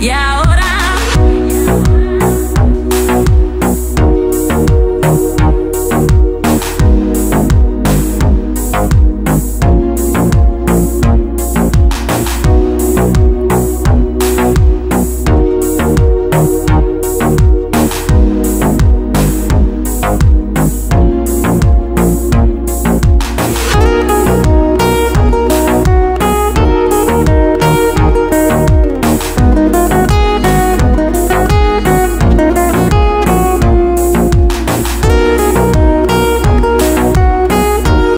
Y ahora.